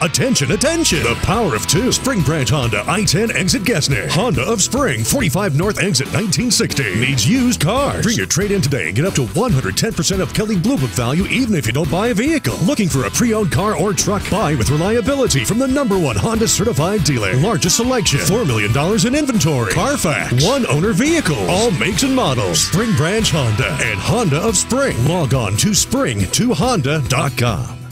Attention, attention! The power of two. Spring Branch Honda I-10 exit Gessner. Honda of Spring, 45 North exit 1960. Needs used cars. Bring your trade in today and get up to 110% of Kelley Blue Book value even if you don't buy a vehicle. Looking for a pre-owned car or truck? Buy with reliability from the number one Honda certified dealer. Largest selection. $4 million in inventory. Carfax. One owner vehicle. All makes and models. Spring Branch Honda and Honda of Spring. Log on to spring2honda.com.